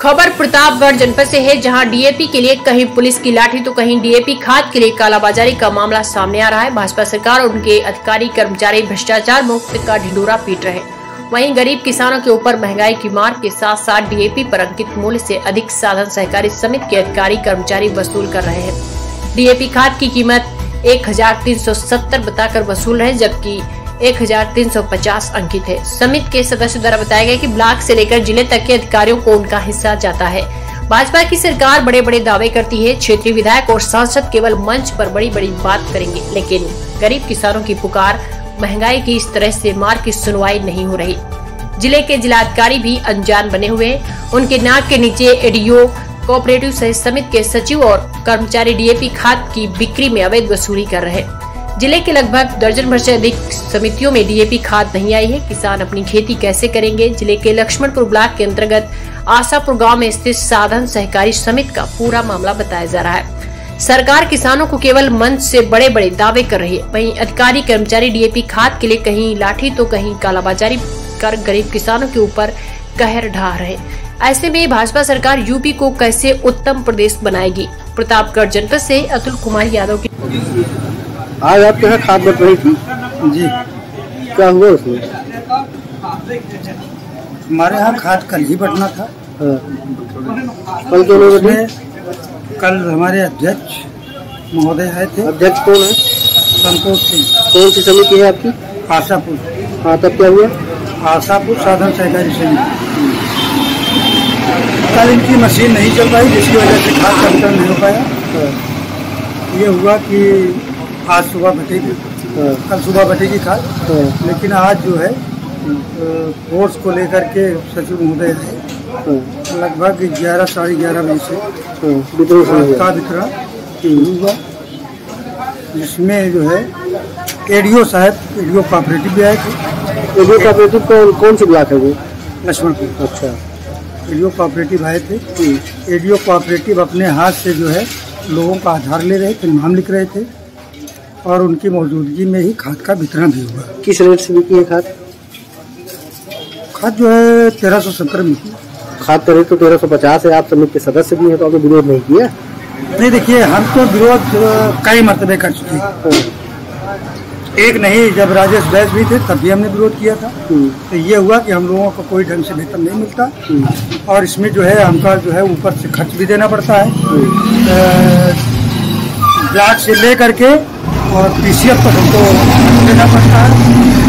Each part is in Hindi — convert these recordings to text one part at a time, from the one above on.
खबर प्रतापगढ़ जनपद से है, जहाँ डीएपी के लिए कहीं पुलिस की लाठी तो कहीं डीएपी खाद के लिए कालाबाजारी का मामला सामने आ रहा है। भाजपा सरकार और उनके अधिकारी, कर्मचारी भ्रष्टाचार मुक्त का ढिंडोरा पीट रहे वहीं गरीब किसानों के ऊपर महँगाई की मार के साथ साथ डीएपी पर अंकित मूल्य से अधिक साधन सहकारी समिति के अधिकारी, कर्मचारी वसूल कर रहे हैं। डीएपी खाद की कीमत एक हज़ार तीन सौ सत्तर बताकर वसूल रहे जबकि 1350 अंकित है। समिति के सदस्य द्वारा बताया गया कि ब्लॉक से लेकर ज़िले तक के अधिकारियों को उनका हिस्सा जाता है। भाजपा की सरकार बड़े बड़े दावे करती है। क्षेत्रीय विधायक और सांसद केवल मंच पर बड़ी बड़ी बात करेंगे, लेकिन गरीब किसानों की पुकार, महँगाई की इस तरह से मार की सुनवाई नहीं हो रही। ज़िले के जिलाधिकारी भी अनजान बने हुए उनके नाक के नीचे एडीओ, कोऑपरेटिव सहित समिति के सचिव और कर्मचारी डीएपी खाद की बिक्री में अवैध वसूली कर रहे हैं। ज़िले के लगभग दर्जन भर से अधिक समितियों में डीएपी खाद नहीं आई है। किसान अपनी खेती कैसे करेंगे? ज़िले के लक्ष्मणपुर ब्लॉक के अंतर्गत आशापुर गाँव में स्थित साधन सहकारी समिति का पूरा मामला बताया जा रहा है। सरकार किसानों को केवल मंच से बड़े बड़े दावे कर रही है। वहीं अधिकारी, कर्मचारी डीएपी खाद के लिए कहीं लाठी तो कहीं कालाबाजारी कर गरीब किसानों के ऊपर कहर ढा रहे ऐसे में भाजपा सरकार यूपी को कैसे उत्तम प्रदेश बनाएगी? प्रतापगढ़ जनपद से अतुल कुमार यादव की आज आपके यहाँ खाद बट रही थी? जी। क्या हुआ उसमें? हमारे यहाँ खाद कल ही बटना था। हाँ। कल नहीं बटी? कल हमारे अध्यक्ष महोदय आए थे। अध्यक्ष कौन है? संतोष सिंह। कौन सी समिति है आपकी? आशापुर। हाँ तब क्या हुआ? आशापुर साधन सहकारी समिति। कल इनकी मशीन नहीं चल पाई जिसकी वजह से खाद का वितरण नहीं हो पाया। हाँ, ये हुआ कि आज सुबह बटेगी। हाँ, कल सुबह बटेगी खाद हाँ, लेकिन आज जो है फोर्स को लेकर के सचिव महोदय आए हाँ, लगभग ग्यारह साढ़े ग्यारह बजे से हाँ, का वितरण शुरू हुआ। जिसमें जो है एडीओ साहब एडीओ कोऑपरेटिव भी आए थे। एडियो कोऑपरेटिव कौन कौन सी ब्लॉक है वो? लक्ष्मणपुर। अच्छा। एडीओ कोऑपरेटिव आए थे। एडीओ कोऑपरेटिव अपने हाथ से जो है लोगों का आधार ले रहे थे नाम लिख रहे थे। और उनकी मौजूदगी में ही खाद का वितरण भी हुआ। किस रेट से बिकी है खाद? खाद जो है तेरह सौ सत्तर में खाद का रेट तो तेरह सौ पचास है आप समिति के सदस्य भी हैं तो आपने विरोध नहीं किया? नहीं देखिए हम तो विरोध कई मरतबे कर चुके हैं। हाँ, एक नहीं जब राजेश बैस भी थे तब भी हमने विरोध किया था। हम्म, तो ये हुआ कि हम लोगों को कोई ढंग से वेतन नहीं मिलता। हम्म, और इसमें जो है हमका जो है ऊपर से खर्च भी देना पड़ता है। अ, ब्याज से ले करके और पीसीएफ तक हमको देना पड़ता है।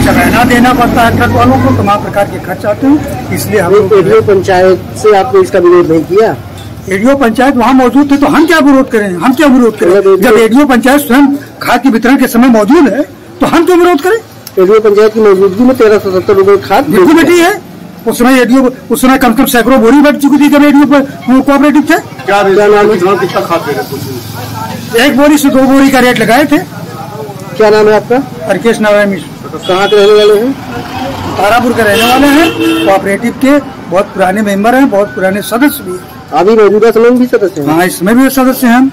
चलाना देना पड़ता है ट्रक वालों को तमाम प्रकार के खर्च आते हैं। इसलिए हम एडियो पंचायत से आपने इसका विरोध नहीं किया? एडीओ पंचायत वहाँ मौजूद थे तो हम क्या विरोध करें? हम क्या विरोध करें? जब एडीओ पंचायत स्वयं खाद के वितरण के समय मौजूद है तो हम क्यों विरोध करें? एडियो पंचायत की मौजूदगी में तेरह सौ सत्तर रूपए खाद बिल्कुल बैठी है। उस समय एडीओ उस समय कम से कम सैकड़ों बोरी बैठ चुकी थी जब एडीओ कोऑपरेटिव थे। क्या कितना खाद एक बोरी से दो बोरी का रेट लगाए थे। क्या नाम है आपका? हरकेश नारायण मिश्र। कहाँ के रहने वाले हैं? तारापुर के रहने वाले हैं। कोऑपरेटिव के बहुत पुराने मेंबर हैं बहुत पुराने सदस्य भी अभी मौजूदा समय में भी सदस्य हैं? हाँ इसमें भी सदस्य हैं। हम